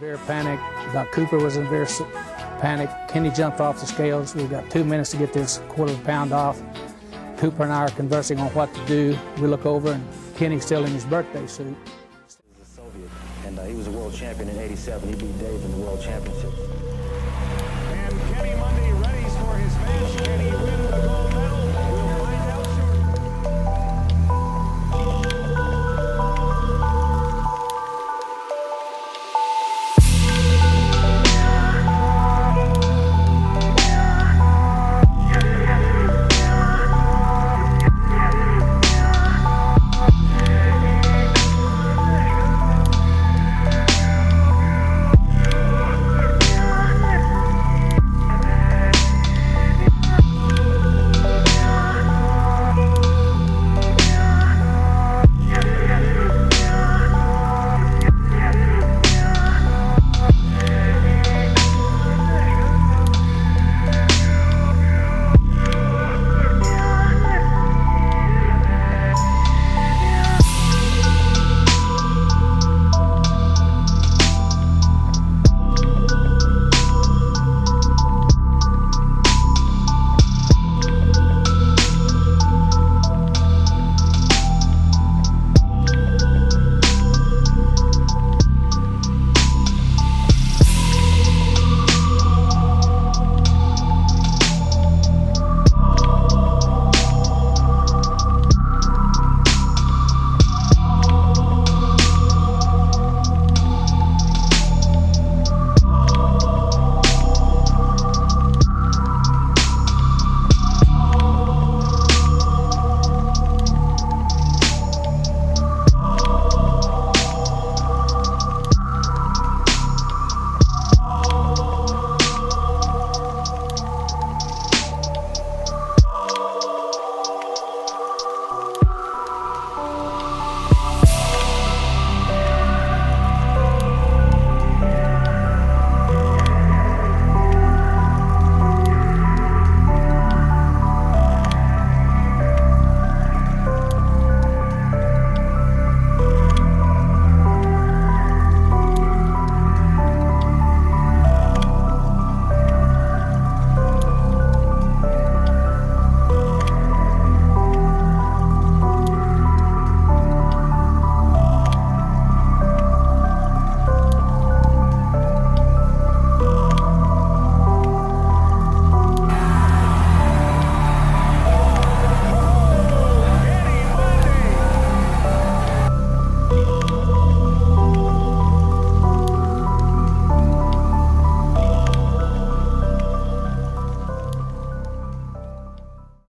Very panic. Doc Cooper was in very panic. Kenny jumped off the scales. We've got two minutes to get this quarter of a pound off. Cooper and I are conversing on what to do. We look over and Kenny's still in his birthday suit. He was a Soviet, and uh, he was a world champion in 87. He beat Dave in the world championship.